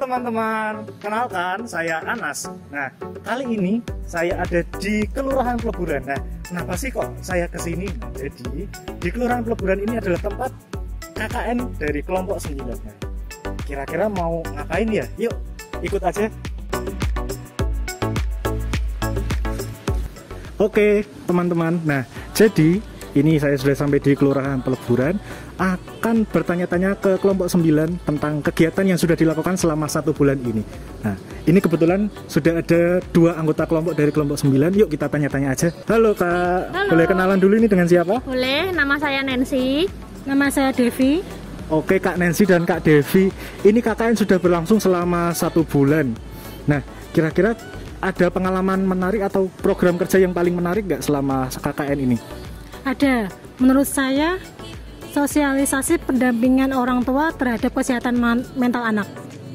teman-teman, kenalkan saya Anas. Nah, kali ini saya ada di Kelurahan Peleburan. Nah, kenapa sih kok saya ke sini? Nah, jadi di Kelurahan Peleburan ini adalah tempat KKN dari kelompok 9. Nah, kira-kira mau ngapain ya? Yuk, ikut aja. Oke, teman-teman. Nah, jadi ini saya sudah sampai di Kelurahan Peleburan akan bertanya-tanya ke kelompok 9 tentang kegiatan yang sudah dilakukan selama satu bulan ini. Nah, ini kebetulan sudah ada dua anggota kelompok dari kelompok 9. Yuk kita tanya-tanya aja. Halo Kak, Halo. boleh kenalan dulu ini dengan siapa? Boleh, nama saya Nancy. Nama saya Devi. Oke Kak Nancy dan Kak Devi, ini KKN sudah berlangsung selama satu bulan. Nah, kira-kira ada pengalaman menarik atau program kerja yang paling menarik nggak selama KKN ini? Ada, menurut saya, sosialisasi pendampingan orang tua terhadap kesehatan man- mental anak.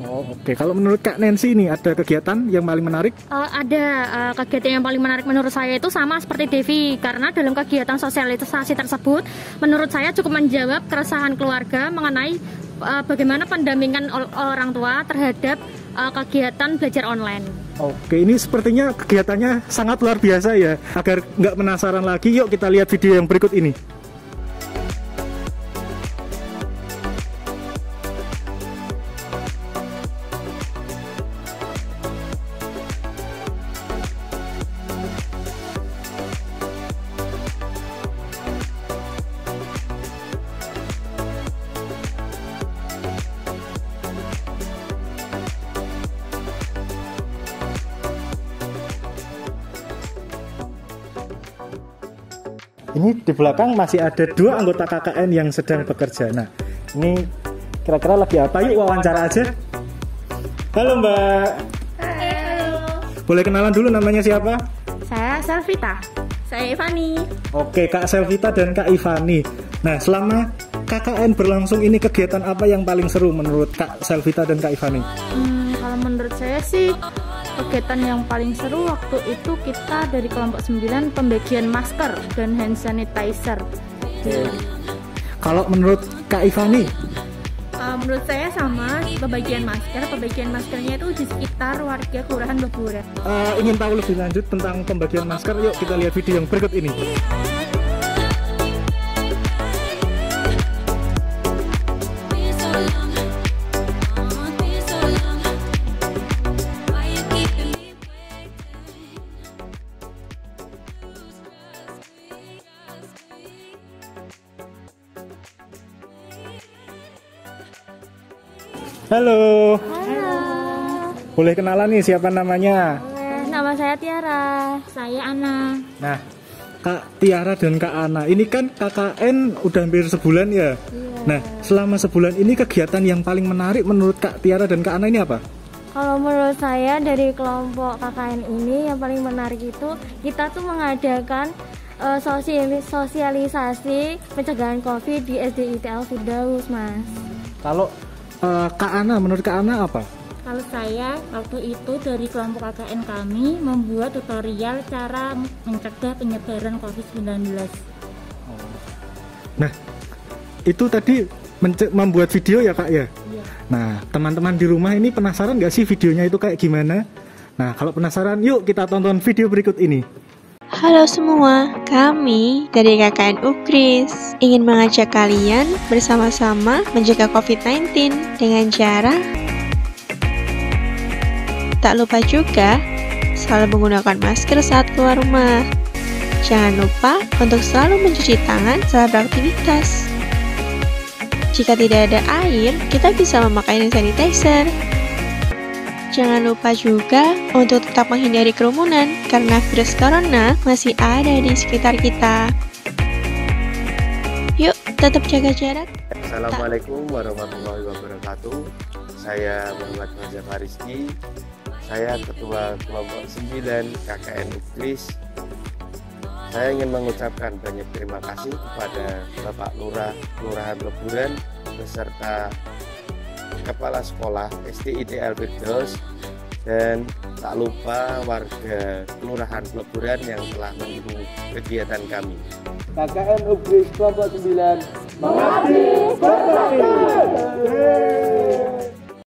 Oh, oke. Kalau menurut Kak Nancy ini ada kegiatan yang paling menarik? Eh, ada eh, kegiatan yang paling menarik menurut saya itu sama seperti Devi karena dalam kegiatan sosialisasi tersebut menurut saya cukup menjawab keresahan keluarga mengenai eh, bagaimana pendampingan ol- orang tua terhadap eh, kegiatan belajar online. Oke, ini sepertinya kegiatannya sangat luar biasa ya. Agar nggak penasaran lagi, yuk kita lihat video yang berikut ini. Ini di belakang masih ada dua anggota KKN yang sedang bekerja. Nah, ini kira-kira lagi apa? Yuk wawancara aja. Halo Mbak. Boleh kenalan dulu namanya siapa? Saya Selvita. Saya Ivani. Oke, Kak Selvita dan Kak Ivani. Nah, selama KKN berlangsung ini kegiatan apa yang paling seru menurut Kak Selvita dan Kak Ivani? Hmm, kalau menurut saya sih kegiatan yang paling seru waktu itu kita dari kelompok 9 pembagian masker dan hand sanitizer. Kalau menurut Kak Ivani, Uh, menurut saya sama pembagian masker, pembagian maskernya itu di sekitar warga kelurahan Beburan. eh, ingin tahu lebih lanjut tentang pembagian masker, yuk kita lihat video yang berikut ini. Halo. Boleh kenalan nih siapa namanya? Nama saya Tiara. Saya Ana. Nah, Kak Tiara dan Kak Ana, ini kan KKN udah hampir sebulan ya. Nah, selama sebulan ini kegiatan yang paling menarik menurut Kak Tiara dan Kak Ana ini apa? Kalau menurut saya dari kelompok KKN ini yang paling menarik itu kita tuh mengadakan sosiali- sosialisasi pencegahan COVID di SDITL Firdaus, Mas. Kalau eh, Kak Ana, menurut Kak Ana apa? Kalau saya waktu itu dari kelompok KKN kami membuat tutorial cara mencegah penyebaran COVID-19. Nah, itu tadi membuat video ya Kak ya? Iya. Nah, teman-teman di rumah ini penasaran nggak sih videonya itu kayak gimana? Nah, kalau penasaran, yuk kita tonton video berikut ini. Halo semua, kami dari KKN Ukris ingin mengajak kalian bersama-sama menjaga COVID-19 dengan cara tak lupa juga selalu menggunakan masker saat keluar rumah. Jangan lupa untuk selalu mencuci tangan saat beraktivitas. Jika tidak ada air, kita bisa memakai hand sanitizer. Jangan lupa juga untuk tetap menghindari kerumunan karena virus corona masih ada di sekitar kita. Yuk, tetap jaga jarak. Assalamualaikum warahmatullahi wabarakatuh. Saya Muhammad Fajar Fariski. Saya Ketua Kelompok 9 KKN Uklis. Saya ingin mengucapkan banyak terima kasih kepada Bapak Lurah Kelurahan Leburan beserta kepala sekolah STITL Firdaus dan tak lupa warga Kelurahan Peleburan yang telah mendukung kegiatan kami. KKN Ubris Kelompok 9 Mengabdi Berbakti!